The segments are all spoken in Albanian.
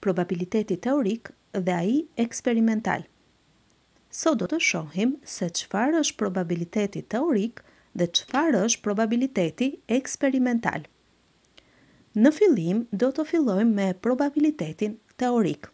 probabiliteti teorik dhe ai eksperimental. Sot do të shohim se çfarë është probabiliteti teorik dhe çfarë është probabiliteti eksperimental. Në fillim do të fillojmë me probabilitetin teorik.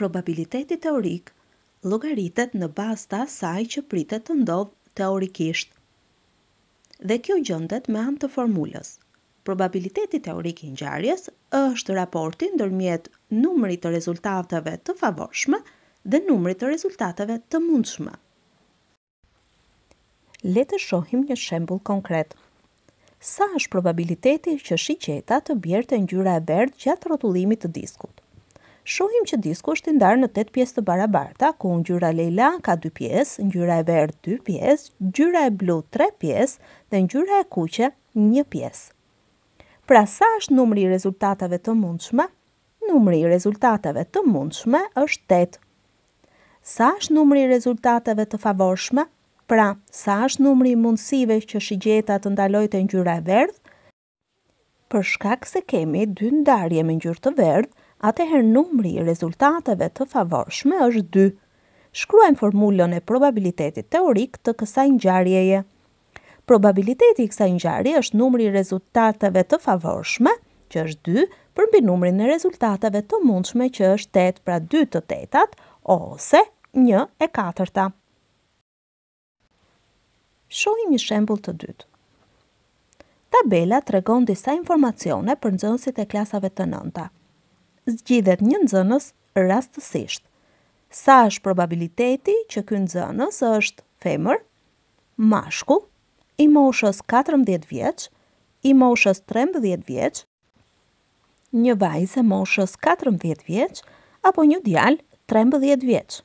Probabiliteti teorik llogaritet në bazë të asaj që pritet të ndodhë teorikisht. Dhe kjo gjendet me anë të formulës. Probabiliteti teorik i ngjarjes është raporti ndërmjet numrit të rezultateve të favorshme dhe numrit të rezultateve të mundshme. Le të shohim një shembull konkret. Sa është probabiliteti që shigjeta të bjerë te ngjyra e verdhë gjatë rrotullimit të diskut? Shohim që disku është i ndarë në tetë pjesë të barabarta, ku ngjyra lejla ka dy pjesë, ngjyra e verdhë dy pjesë, ngjyra e blu tre pjesë dhe ngjyra e kuqe një pjesë. Pra sa është numri i rezultateve të mundshme? Numri i rezultateve të mundshme është tetë. Sa është numri i rezultateve të favorshme, pra sa është numri i mundësive që shigjeta të ndalojë te ngjyra e verdhë, për shkak se kemi dy ndarje me ngjyrë të verdhë, atëherë numri i rezultateve të favorshme është dy. Shkruajmë formulën e probabilitetit teorik të kësaj ngjarjeje. Probabiliteti i kësaj ngjarje është numri i rezultateve të favorshme, që është 2, përmbi numrin e rezultateve të mundshme që është 8, pra 2 të tetat ose 1 e katërta. Shohim një shembull të dytë. Tabela tregon disa informacione për nxënësit e klasave të nënta. Zgjidhet një nxënës rastësisht. Sa është probabiliteti që ky nxënës është femër mashkull, i moshës katërmbëdhjetë vjeç, i moshës trembëdhjetë vjeç, një vajzë e moshës katërmbëdhjetë vjeç apo një djalë trembëdhjetë vjeç.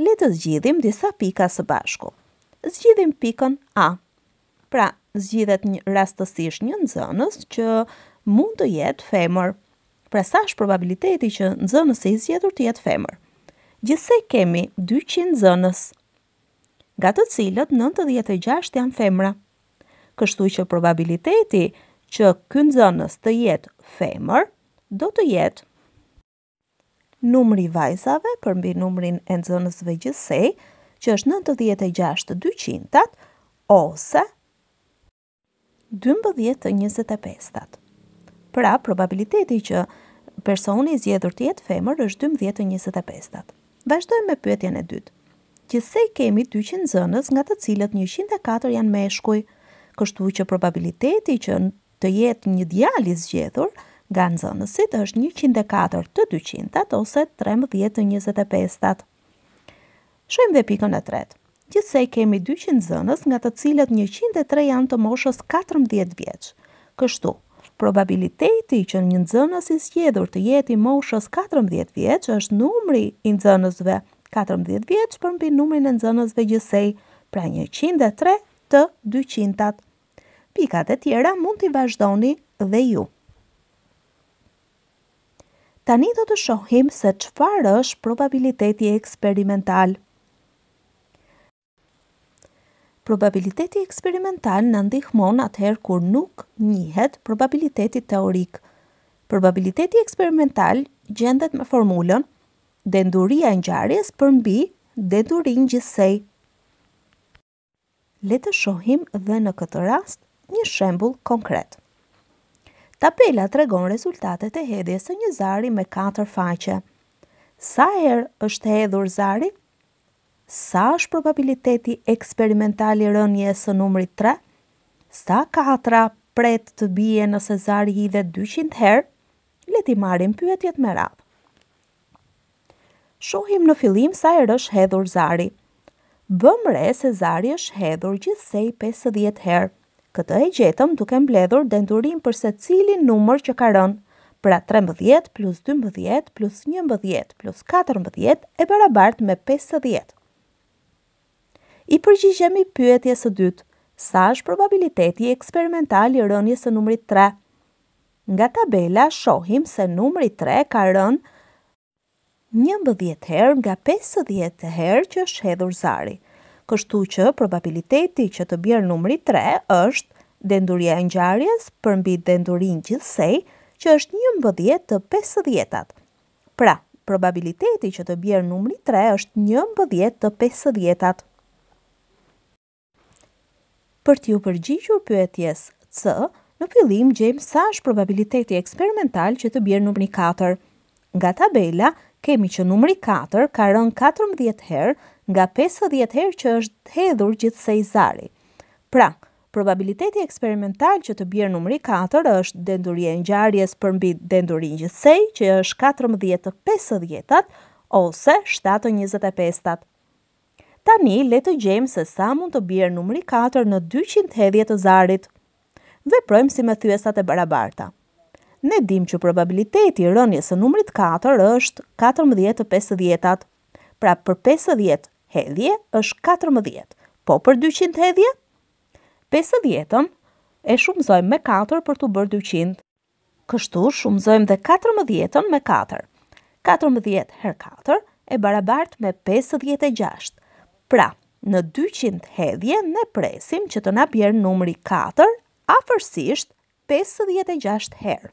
Le të zgjidhim disa pika së bashku. Zgjidhim pikën A. Pra, zgjidhet një, rastësisht një nxënës që mund të jetë femër. Pra, sa është probabiliteti që nxënësi i zgjedhur të jetë femër? Gjithsej kemi 200 nxënës nga të cilët nëntëdhjetë e gjashtë janë femra. Kështu që probabiliteti që ky nxënës të jetë femër do të jetë numri i vajzave përmbi numrin e nxënësve gjithsej, që është nëntëdhjetë e gjashtë të dyqindtat ose dymbëdhjetë të njëzet e pestat. Pra, probabiliteti që personi i zgjedhur të jetë femër është dymbëdhjetë të njëzet e pestat. Vazhdojmë me pyetjen e dytë. Gjithsej kemi dyqind nxënës nga të cilët njëqind e katër janë meshkuj, kështu që probabiliteti që të jetë një djalë i zgjedhur nga nxënësit është njëqind e katër të dyqindtat ose trembëdhjetë të njëzet e pestat. Shohim dhe pikën e tretë. Gjithsej kemi dyqind nxënës nga të cilët njëqind e tre janë të moshës katërmbëdhjetë vjeç. Kështu, probabiliteti që një nxënës i zgjedhur të jetë i moshës katërmbëdhjetë vjeç është numri i nxënësve katërmbëdhjetë vjeç përmbi numrin e nxënësve gjithsej, pra njëqind e tre të dyqindtat. Pikat e tjera mund t'i vazhdoni dhe ju. Tani do të shohim se çfarë është probabiliteti eksperimental. Probabiliteti eksperimental na ndihmon atëherë kur nuk njihet probabiliteti teorik. Probabiliteti eksperimental gjendet me formulën denduria e ngjarjes përmbi dendurinë gjithsej. Le të shohim dhe në këtë rast një shembull konkret. Tabela tregon rezultatet e hedhjes së një zari me katër faqe. Sa herë është hedhur zari? Sa është probabiliteti eksperimental i rënies së numrit 3? Sa katra pret të bie nëse zari hidhet 200 herë? Le t'i marrim pyetjet me radhë. Shohim në fillim sa herë është hedhur zari. Vëmë re se zari është hedhur gjithsej 50 herë. Këtë e gjetëm duke mbledhur dendurinë për secilin numër që ka rënë, pra 13 plus 12 plus 11 plus 14 e barabartë me 50. I përgjigjemi pyetjes së dytë, sa është probabiliteti eksperimental i rënies së numrit 3? Nga tabela shohim se numri tre ka rënë njëmbëdhjetë herë nga pesëdhjetë herë që është hedhur zari. Kështu që probabiliteti që të bjerë numri tre është denduria e ngjarjes përmbi dendurinë gjithsej që është njëmbëdhjetë të pesëdhjetat. Pra, probabiliteti që të bjerë numri tre është njëmbëdhjetë të pesëdhjetat. Për t'iu përgjigjur pyetjes C, në fillim gjejmë sa është probabiliteti eksperimental që të bjerë numri 4. Nga tabela kemi që numri 4 ka rënë 14 herë nga 50 herë që është hedhur gjithsej zari. Pra, probabiliteti eksperimental që të bjerë numri 4 është denduria e ngjarjes përmbi dendurinë gjithsej që është 14 të pesëdhjetat ose 7 të njëzet e pestat. Tani le të gjejmë se sa mund të bjerë numri katër në dyqind hedhje të zarit. Veprojmë si me thyesat e barabarta. Ne dimë që probabiliteti i rënies së numrit katër është katërmbëdhjetë të pesëdhjetat. Pra për pesëdhjetë hedhje është katërmbëdhjetë, po për dyqind hedhje? Pesëdhjetën e shumëzojmë me katër për t'u bërë dyqind. Kështu shumëzojmë dhe katërmbëdhjetën me katër. Katërmbëdhjetë herë katër e barabartë me pesëdhjetë e gjashtë. Pra, në dyqind hedhje ne presim që të na bjerë numri katër afërsisht pesëdhjetë e gjashtë herë.